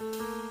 Música